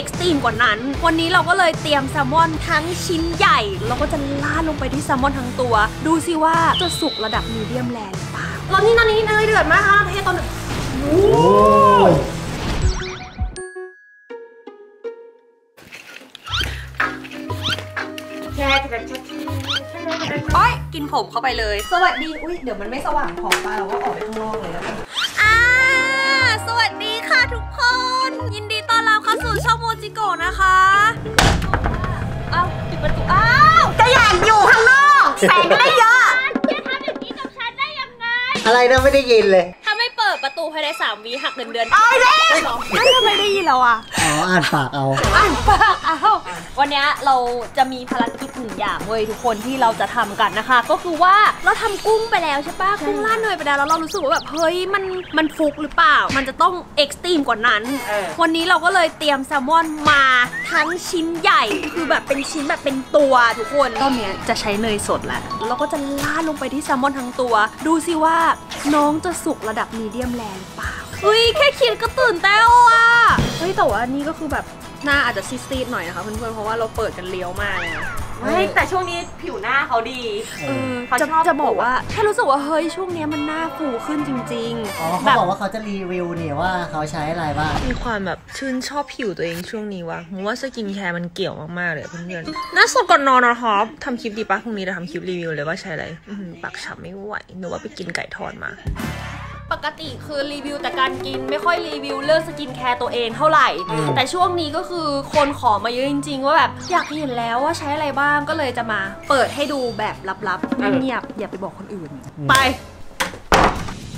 อ็กซ์ตรีมกว่านั้น วันนี้เราก็เลยเตรียมแซลมอนทั้งชิ้นใหญ่ เราก็จะลาดลงไปที่แซลมอนทั้งตัว ดูสิว่าจะสุกระดับมีเดียมแรหรือเปล่าตอนนี้ตอนนี้เนยเดือดมากค่ะเทตอนนี้โอ้ยโอ้ยกินผมเข้าไปเลย สวัสดี อุ้ยเดี๋ยวมันไม่สว่างพอป่ะเราก็ออกไปข้างนอกเลยแล้วกัน โมจิโกะนะคะอ้าวปิดประตูอ้าวก็อยากอยู่ข้างนอกแสงก็ได้เยอะอะไรนะไม่ได้ยินเลย ถ้าไม่เปิดประตูภายใน3วิหักเงินเดือนเอาเลยหรอไม่ทำไมได้ยินแล้วอะอ๋ออ่านปากเอาอ่านปากอ้า ววันเนี้ยเราจะมีภารกิจหนึ่งอย่างเว้ยทุกคนที่เราจะทำกันนะคะ ก็คือว่าเราทำกุ้งไปแล้วใช่ปะกุ้งล่าดเนยไปแล้วแล้วเรารู้สึกว่าแบบเฮ้ยมันมันฟลุกหรือเปล่า มันจะต้อง extreme กว่านั้น วันนี้เราก็เลยเตรียมแซลมอนมาทั้งชิ้นใหญ่คือแบบเป็นชิ้นแบบเป็นตัวทุกคนรอบเนี้ยจะใช้เนยสดแหละเราก็จะราดลงไปที่แซลมอนทั้งตัว ดูสิว่าน้องจะสุกระดับ medium rare หรือเปล่าเฮ้ยแค่คิดก็ตื่นเต้นอะเฮ้ยแต่ว่านี่ก็คือแบบ หน้าอาจจะซีดๆหน่อยนะคะเพื่อนๆเพราะว่าเราเปิดกันเลี้ยวมากเลยนะ ไม่แต่ช่วงนี้ผิวหน้าเขาดี เออเขาจะชอบจะบอกว่าแค่รู้สึกว่าเฮ้ยช่วงเนี้ยมันหน้าฟูขึ้นจริงอ๋อๆเขาแบบบอกว่าเขาจะรีวิวนี่ว่าเขาใช้อะไรบ้างมีความแบบชื่นชอบผิวตัวเองช่วงนี้วะผมว่า skincare มันเกี่ยวมากๆเลยเพื่อนๆหน้าสดก่อนนอนนะครับทำคลิปดีปะพรุ่งนี้จะทำคลิปรีวิวเลยว่าใช้อะไรอื้อหือปากฉ่ำไม่ไหวหนูว่าไปกินไก่ทอดมา ปกติคือรีวิวแต่การกินไม่ค่อยรีวิวเรื่อง skincare ตัวเองเท่าไหร่ แต่ช่วงนี้ก็คือคนขอมาเยอะจริง ๆ ว่าแบบอยากเห็นแล้วว่าใช้อะไรบ้างก็เลยจะมา เปิดให้ดูแบบลับๆเงียบๆอย่าไปบอกคนอื่น ไป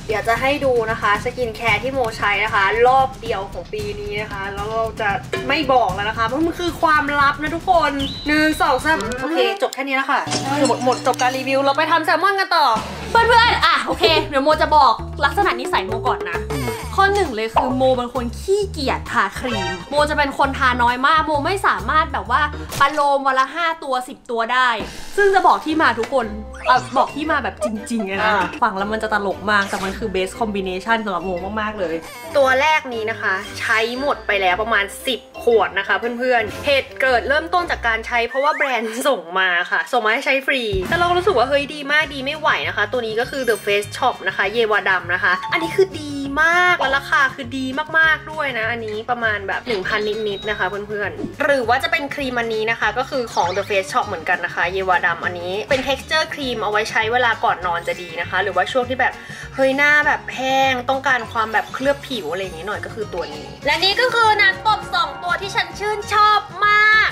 เดี๋ยวจะให้ดูนะคะสกินแคร์ที่โมใช้นะคะ รอบเดียวของปีนี้นะคะ แล้วเราจะไม่บอกแล้วนะคะเพราะมันคือความลับนะทุกคนหนึ่งสองสามโอเค จบแค่นี้แล้วค่ะหมดหมดจบการรีวิวเราไปทำแซลมอนกันต่อ เพื่อนๆอะโอเคเดี๋ยวโมจะบอกลักษณะนิสัยโมก่อนนะ ข้อหนึ่งเลยคือโมเป็นคนขี้เกียจทาครีม โมจะเป็นคนทาน้อยมาก โมไม่สามารถแบบว่าปะโลมวันละ 5 ตัว 10 ตัวได้ ซึ่งจะบอกที่มาทุกคนเอ่อบอกที่มาแบบจริงๆอะนะอ่าฟังแล้วมันจะตลกมาก แต่มันคือ best combination สำหรับโมมากๆเลย ตัวแรกนี้นะคะ ใช้หมดไปแล้วประมาณ 10 ขวดนะคะเพื่อนๆ เหตุเกิดเริ่มต้นจากการใช้เพราะว่าแบรนด์ส่งมาค่ะ ส่งมาให้ใช้ฟรี แต่เราก็รู้สึกว่าเฮ้ยดีมากดีไม่ไหวนะคะ ตัวนี้ก็คือ The Face Shop นะคะ เยวาดำนะคะ อันนี้คือดี มากและราคาคือดีมากๆด้วยนะ อันนี้ประมาณแบบ 1,000 นิดๆนะคะเพื่อนๆ หรือว่าจะเป็นครีมอันนี้นะคะ ก็คือของ The Face Shop เหมือนกันนะคะ เยวาดำอันนี้เป็น texture ครีมเอาไว้ใช้เวลาก่อนนอนจะดีนะคะ หรือว่าช่วงที่แบบเฮ้ยหน้าแบบแห้งต้องการความแบบเคลือบผิวอะไรอย่างนี้หน่อยก็คือตัวนี้ และนี่ก็คือน้ำตบ2ตัวที่ฉันชื่นชอบมากอั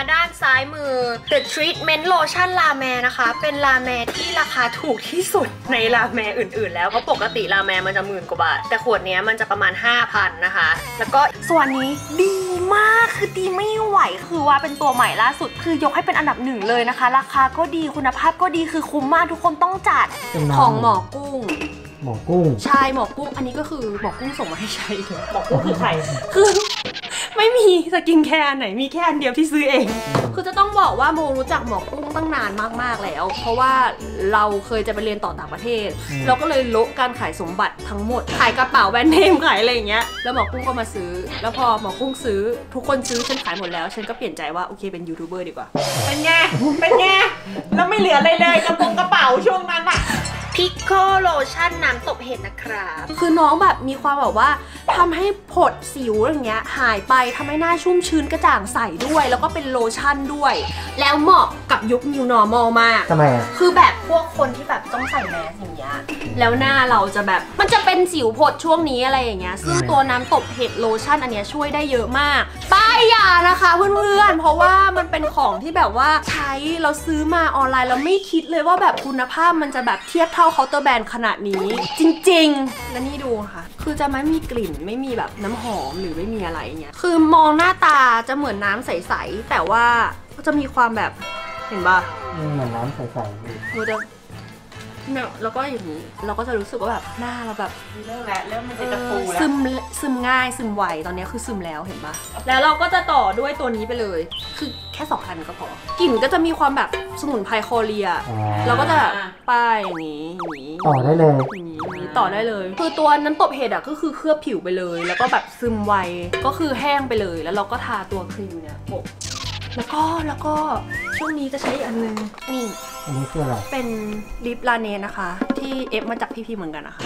นนี้นะคะด้านซ้ายมือ The Treatment Lotion ลาแมนะคะ เป็นลาแมที่ราคาถูกที่สุดในลาแมอื่นๆ แล้วเพราะปกติลาแมมันจะหมื่นกว่าบาท แต่ขวดเนี้ยมันจะประมาณ 5,000นะคะ แล้วก็ส่วนนี้ดีมากคือดีไม่ไหวคือว่าเป็นตัวใหม่ล่าสุด คือยกให้เป็นอันดับหนึ่งเลยนะคะ ราคาก็ดีคุณภาพก็ดีคือคุ้มมากทุกคนต้องจัดเป็นน้ำของหมอกุ้งหมอกุ้งใช่หมอกุ้งอันนี้ก็คือหมอกุ้งส่งมาให้ใช้เลยบอกว่าคือใครคือ ไม่มี skincare อันไหนมีแค่อันเดียวที่ซื้อเอง คือจะต้องบอกว่าโมรู้จักหมอกุ้งตั้งนานมากๆแล้ว เพราะว่าเราเคยจะไปเรียนต่อต่างประเทศอืมเราก็เลยโละการขายสมบัติทั้งหมด ขายกระเป๋าแบรนด์เนมขายอะไรอย่างเงี้ย แล้วหมอกุ้งก็มาซื้อ แล้วพอหมอกุ้งซื้อ ทุกคนซื้อฉันขายหมดแล้ว ฉันก็เปลี่ยนใจว่าโอเคเป็นยูทูบเบอร์ดีกว่า เป็นไง เป็นไง แล้วไม่เหลืออะไรเลยกระโปรงกระเป๋าช่วงนั้นอะ พิโคโลชั่นน้ำตบเห็ดนะครับ คือน้องแบบมีความแบบว่าทำให้ผดสิวอย่างเงี้ยหายไปทำให้หน้าชุ่มชื้นกระจ่างใสด้วย แล้วก็เป็นโลชั่นด้วย แล้วเหมาะกับยุค New Normal มากทำไมอะคือแบบพวกคนที่แบบต้องใส่แมสอย่างเงี้ยแล้วหน้าเราจะแบบมันจะเป็นสิวผดช่วงนี้อะไรอย่างเงี้ยซึ่งตัวน้ำตบเห็ดโลชั่นอันเนี้ยช่วยได้เยอะมากป้ายยานะคะเพื่อนๆเพราะว่ามันเป็นของที่แบบว่าใช้เราซื้อมาออนไลน์เราไม่คิดเลยว่าแบบคุณภาพมันจะแบบเทียบเท่าเคาน์เตอร์แบรนด์ขนาดนี้ จริงๆและนี่ดูค่ะ คือจะไม่มีกลิ่นไม่มีแบบน้ำหอมหรือไม่มีอะไรเงี้ยคือมองหน้าตาจะเหมือนน้ำใส ๆ แต่ว่าก็จะมีความแบบเห็นปะอืมเหมือนน้ำใสๆดีดูจะ เนี่ยแล้วก็อย่างนี้เราก็จะรู้สึกว่าแบบหน้าเราแบบเริ่มแล้วเริ่มมันจะจะฟูแล้วซึมซึมง่ายซึมไวตอนนี้คือซึมแล้วเห็นปะแล้วเราก็จะต่อด้วยตัวนี้ไปเลย คือแค่สองคันก็พอกลิ่นก็จะมีความแบบสมุนไพรโคเรียอ๋อเราก็จะแบบป้ายอย่างนี้อย่างนี้ต่อได้เลยอย่างนี้อย่างนี้ต่อได้เลย คือตัวนั้นตบเห็ดอะก็คือเคลือบผิวไปเลย แล้วก็แบบซึมไวก็คือแห้งไปเลย แล้วเราก็ทาตัวครีมเนี่ยโปะแล้วก็แล้วก็ ช่วงนี้จะใช้อีกอันนึงนี่อันนี้คืออะไรเป็นลิปลาเนสนะคะ ที่เอฟมาจากพี่พีเหมือนกันนะคะ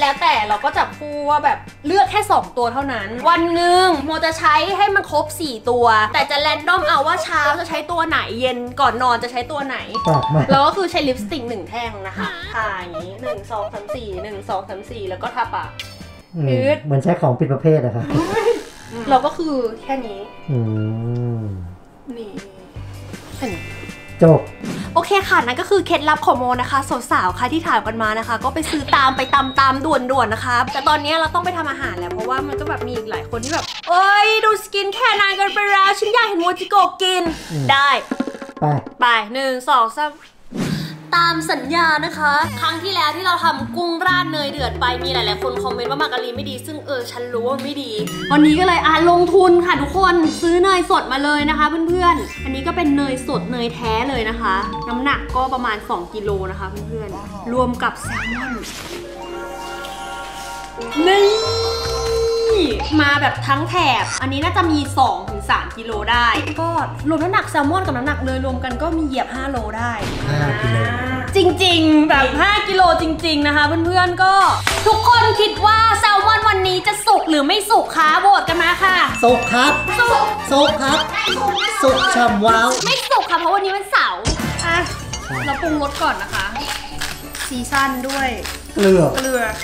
แล้วแต่เราก็จะพูดว่าแบบเลือกแค่ 2 ตัวเท่านั้น วันหนึ่งโมจะใช้ให้มันครบ 4 ตัว แต่จะแรนดอมเอาว่าเช้าจะใช้ตัวไหนเย็นก่อนนอนจะใช้ตัวไหนแปลกมากแล้วก็คือใช้ลิปสติกหนึ่งแท่งนะคะทาอย่างนี้หนึ่งสองสามสี่หนึ่งสองสามสี่แล้วก็ทาปาก อืมอืดเหมือนใช้ของผิดประเภทอะครับเราก็คือแค่นี้ อืม นี่เห็นจบโอเคค่ะนั่นก็คือเคล็ดลับของโมนะคะสาวๆค่ะที่ถามกันมานะคะ ก็ไปซื้อตามไปตามตามด่วนๆนะคะ แต่ตอนนี้เราต้องไปทำอาหารแล้วเพราะว่ามันก็แบบมีอีกหลายคนที่แบบเอ้ยดู skincare นานเกินไปแล้วฉันอยากเห็นโมจิโกะกินอืมได้ ไปไปหนึ่งสองสาม ตามสัญญานะคะ ครั้งที่แล้วที่เราทำกุ้งราดเนยเดือดไปมีหลาย ๆ คนคอมเมนต์ว่ามาการีนไม่ดี ซึ่งเออฉันรู้ว่ามันไม่ดี วันนี้ก็เลยอะลงทุนค่ะทุกคนซื้อเนยสดมาเลยนะคะเพื่อน ๆ อันนี้ก็เป็นเนยสดเนยแท้เลยนะคะ น้ำหนักก็ประมาณ 2 กิโลนะคะเพื่อน ๆ รวมกับแซลมอนนี่ มาแบบทั้งแถบ อันนี้น่าจะมี 2-3 กิโลได้ ก็รวมน้ำหนักแซลมอนกับน้ำหนักเนยรวมกันก็มีเหยียบ 5 โลได้5กิโล จริงๆ แบบ 5 กิโลจริง ๆ นะคะเพื่อนๆ ก็ ทุกคนคิดว่าแซลมอนวันนี้จะสุกหรือไม่สุกคะโหวตกันมาค่ะ สุกครับสุก สุกครับ สุกฉ่ำว้าว ไม่สุกค่ะ เพราะวันนี้วันเสาร์อะเราปรุงรสก่อนนะคะ season ด้วย เกลือ เกลืออะ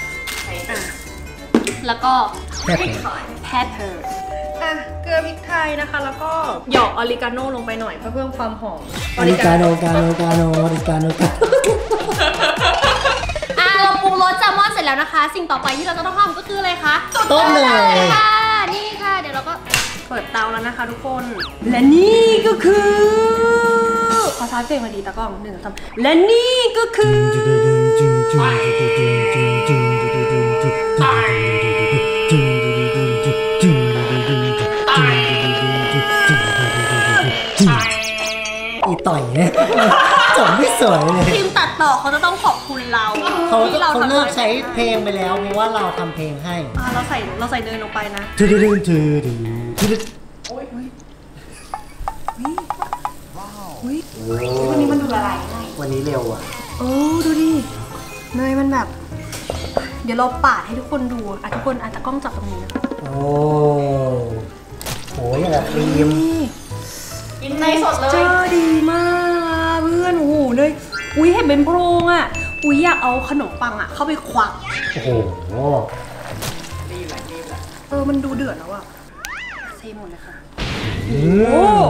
แล้วก็ Pepper แพทเ p อร์อะเกลือพริกไทยนะคะ แล้วก็หยอดออริกาโน่ลงไปหน่อยเพื่อเพิ่มความหอมอริกาโนกาโนกาโนอริกาโนกาโนอะเราปรุงรสแซลมอนเสร็จแล้วนะคะ สิ่งต่อไปที่เราจะต้องทำก็คืออะไรคะต้มเลยค่ะ นี่ค่ะ เดี๋ยวเราก็เปิดเตาแล้วนะคะทุกคน และนี่ก็คือขอซาวด์เพลงมาดีตากล้องหนึ่งสองสามและนี่ก็คืออี ต่อยเนี่ยจบไม่สวยเลยทีมตัดต่อเขาจะต้องขอบคุณเราเขาที่เขาทำเลิกใช้เพลงไปแล้วเพราะว่าเราทำเพลงให้อะเราใส่เราใส่เนยลงไปนะทูดูดูทูดูทูดูวันนี้มันดูละลายง่ายวันนี้เร็วอะโอ้ดูดิเนยมันแบบ เดี๋ยวเราปาดให้ทุกคนดูอะทุกคนอาจจะกล้องจับตรงนี้นะคะโอ้โหอย่างกับครีมกิน ในสดเลเจยอดีมากเพื่อนโอ้โหเนยอุ้ยเห็นเป็นโพรงอะอุ้ยอยากเอาขนมปังอะ เข้าไปควักโอ้โหเออมันดูเดือดแล้วอะเซหมดเลยค่ะอืม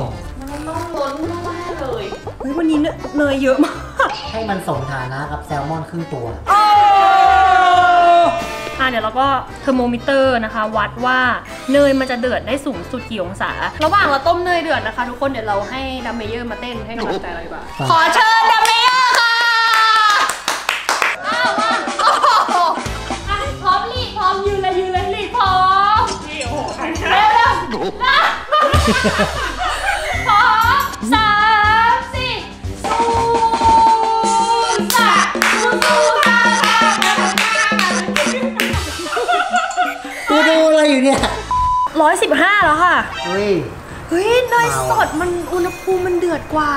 มันต้องล้นมากๆเลยเฮ้ยวันนี้เนยเนยเยอะมาก ให้มันสมฐานะกับแซลมอนครึ่งตัว อะเดี๋ยวเราก็เทอร์โมมิเตอร์นะคะ วัดว่าเนยมันจะเดือดได้สูงสุดกี่องศา ระหว่างเราต้มเนยเดือดนะคะ ทุกคนเดี๋ยวเราให้ drum major มาเต้นให้กำลังใจเราดีกว่าครับขอเชิญ drum major ค่ะอ้าวมาโอ้โหอะพร้อม lead พร้อมยืนเลยยืนเลย lead พร้อมนี่โอ้โหใครเร็วเร็วน อะไรอยู่เนี่ยร้อยสิบห้าแล้วค่ะ เฮ้ย เฮ้ยเนยสดมันอุณหภูมิมันเดือดกว่า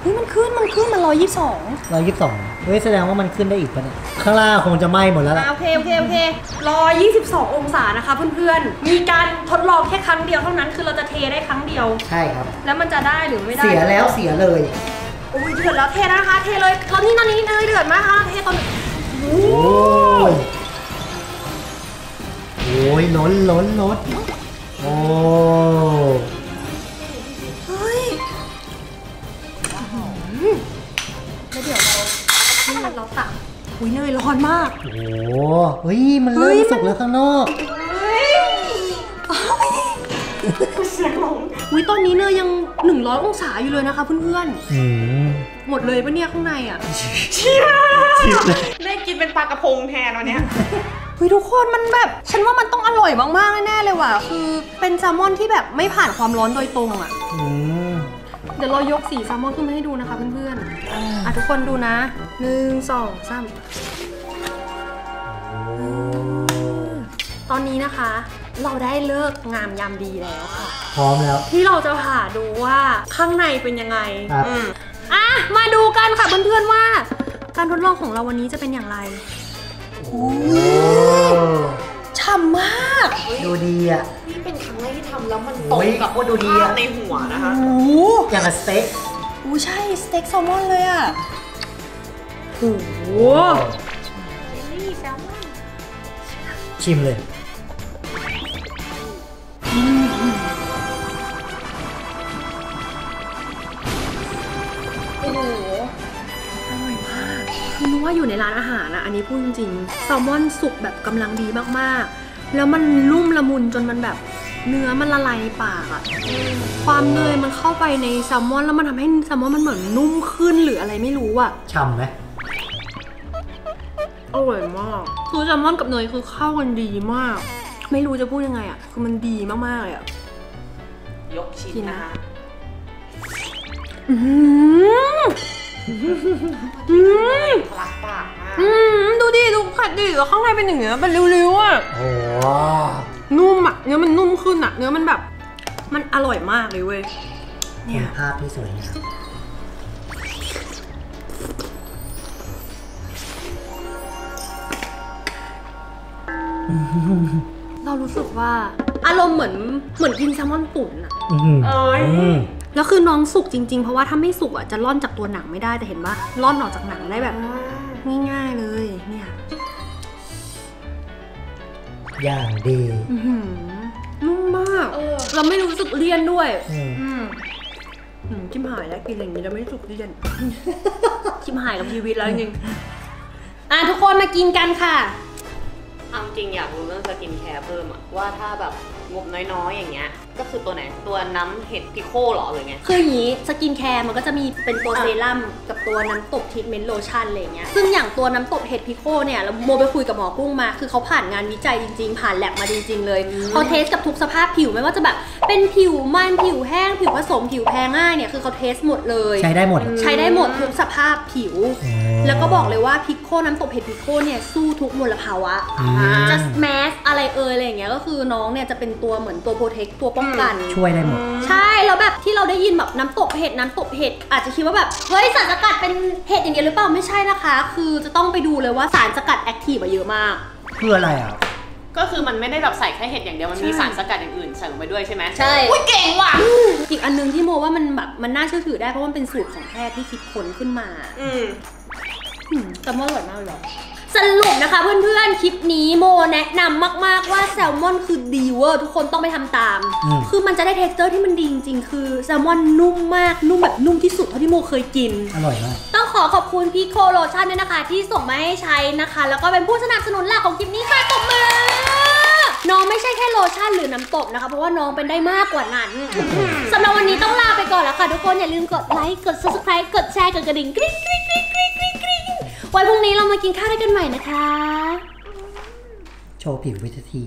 เฮ้ยมันขึ้นมันขึ้นมันร้อยยี่สิบสองร้อยยี่สิบสองเฮ้ยแสดงว่ามันขึ้นได้อีกปะเนี่ยข้างล่างคงจะไหม้หมดแล้วล่ะโอเคโอเคโอเคร้อยยี่สิบสององศานะคะเพื่อนๆมีการทดลองแค่ครั้งเดียวเท่านั้นคือเราจะเทได้ครั้งเดียว ใช่ครับ แล้วมันจะได้หรือไม่ได้เสียแล้วเสียเลยโอ้ยเดือดแล้วเทนะคะ เทเลยตอนนี้ตอนนี้เนยเดือดมากค่ะเทตอนโอ้โอ้ยโอ้ ยล้นล้นล้นโอ้เฮ้ยอื้อหือแล้วเดี๋ยวเรานี่เราตักอุ้ยเนยร้อนมากโหเฮ้ยมันเริ่มสุกแล้วข้างนอกอุ้ยตอนนี้เนยยัง 100 องศาอยู่เลยนะคะเพื่อนอืมๆหมดเลยปะเนี่ยข้างในอะได้กินเป็นปลากระพงแทนวันเนี้ยเฮ้ยทุกคนมันแบบ ฉันว่ามันต้องอร่อยมากๆแน่ๆเลยว่ะ คือเป็นแซลมอนที่แบบไม่ผ่านความร้อนโดยตรงอะอืมเดี๋ยวเรายกสีแซลมอนขึ้นมาให้ดูนะคะเพื่อนๆอะทุกคนดูนะหนึ่งสองสามตอนนี้นะคะ เราได้เลิกงามยามดีแล้วค่ะ พร้อมแล้ว ที่เราจะผ่าดูว่าข้างในเป็นยังไงครับอืมอะมาดูกันค่ะเพื่อนๆว่า การทดลองของเราวันนี้จะเป็นอย่างไรโอ้ ฉ่ำมาก ดูดีอะ นี่เป็นครั้งแรกที่ทำแล้วมันตโอ้รงยกับโคตรดูดีภาอะพในหัวนะคะโอ้โหอย่างกับสเต็กอู้ใช่ สเต็กแซลมอนเลยอะโอ้โหชิมเลย ว่าอยู่ในร้านอาหารนะอันนี้พูดจริงๆแซลมอนสุกแบบกำลังดีมากๆ แล้วมันนุ่มละมุนจนมันแบบเนื้อมันละลายในปากอะความเนยมันเข้าไปในแซลมอนแล้วมันทำให้แซลมอนมันเหมือนนุ่มขึ้นหรืออะไรไม่รู้อะฉ่ำไหมอร่อยมากคือแซลมอนกับเนยคือเข้ากันดีมาก ไม่รู้จะพูดยังไงอะคือมันดีมากๆเลยอะยกชิ้นกินนะนะคะอืมอืม ทะลักปากมากอืมดูดิดูขัดดิแล้วข้างในเป็นอย่างเงี้ยเป็นริ้วๆอะโอ้นุ่มอะเนื้อมันนุ่มขึ้นอะ เนื้อมันแบบ มันอร่อยมากเลยเว้ยเนี่เป็ยนภาพที่สวยงามเรารู้สึกว่าอารมณ์เหมือนเหมือนกินแซลมอนตุ๋นอะอื้อหือเอ้ยอืม แล้วคือน้องสุกจริงๆ เพราะว่าถ้าไม่สุกอะจะร่อนจากตัวหนังไม่ได้แต่เห็นว่าร่อนออกจากหนังได้แบบง่ายๆเลยเนี่ยอย่างดีอื้อหือนุ่มมาก เออ เราไม่รู้สึกเลี่ยนด้วย อืมอืมอืมชิมหายแล้วกินอย่างนี้แล้วไม่สุกเลี่ยน ชิมหายกับชีวิตแล้วจริงๆอะทุกคนมากินกันค่ะ เอาจริงอยากรู้เรื่อง skincare เพิ่มอะว่าถ้าแบบงบน้อยๆอย่างเงี้ย ก็คือตัวไหนตัวน้ำเห็ดพิโคเหรอหรือไง คืออย่างนี้ skincare มันก็จะมีเป็นตัวอะเซรั่มกับตัวน้ำตบทรีทเมนต์โลชั่นอะไรเงี้ยซึ่งอย่างตัวน้ำตบเห็ดพิโคเนี่ยเราโมไปคุยกับหมอกุ้งมา คือเขาผ่านงานวิจัยจริง ๆ ผ่านแลบมาจริง ๆ เลยเขา test กับทุกสภาพผิวไม่ว่าจะแบบเป็นผิวมันผิวแห้ง ผิวผสมผิวแพ้ง่ายเนี่ยคือเขา test หมดเลย ใช้ได้หมด ใช้ได้หมดทุกสภาพผิวอ๋อแล้วก็บอกเลยว่าพิโคน้ำตบเห็ดพิโคเนี่ยสู้ทุกมลภาวะอืมจะแมสอะไรเอ่ยอะไรอย่างเงี้ยก็คือน้องเนี่ยจะเป็นตัวเหมือนตัว protect ตัวป้องกัน ช่วยได้หมด ใช่แล้วแบบที่เราได้ยินแบบน้ำตบเห็ดน้ำตบเห็ดอาจจะคิดว่าแบบเฮ้ยสารสกัดเป็นเห็ดอย่างเดียวหรือเปล่าไม่ใช่นะคะ คือจะต้องไปดูเลยว่าสารสกัด active อะเยอะมาก คืออะไรอะ ก็คือมันไม่ได้แบบใส่แค่เห็ดอย่างเดียวมันมีสารสกัดอย่างอื่นใส่ลงไปด้วยใช่ไหมใช่ อุ้ยเก่งว่ะ อีกอันนึงที่โมว่ามันแบบมันน่าเชื่อถือได้เพราะมันเป็นสูตรของแพทย์ที่คิดค้นขึ้นมาอืม อืมแซลมอนอร่อยมากเลยเหรอ สรุปนะคะเพื่อนๆ คลิปนี้โมแนะนำมากๆว่าแซลมอนคือดีเวอร์ทุกคนต้องไปทำตาม อืม คือมันจะได้ texture ที่มันดีจริงๆ คือแซลมอนนุ่มมาก นุ่มแบบนุ่มที่สุดเท่าที่โมเคยกิน อร่อยมาก ต้องขอขอบคุณพิโคโลชั่นด้วยนะคะ ที่ส่งมาให้ใช้นะคะ แล้วก็เป็นผู้สนับสนุนหลักของคลิปนี้ค่ะตบมือ น้องไม่ใช่แค่โลชั่นหรือน้ำตบนะคะ เพราะว่าน้องเป็นได้มากกว่านั้นสำหรับวันนี้ต้องลาไปก่อนแล้วค่ะ ทุกคนอย่าลืมกดไลค์กด subscribe กดแชร์กดกระดิ่งกริ๊งกริ๊งกริ๊งกริ๊งกริ๊งกริ๊ง ไว้พรุ่งนี้เรามากินข้าวด้วยกันใหม่นะคะ โชว์ผิววิธี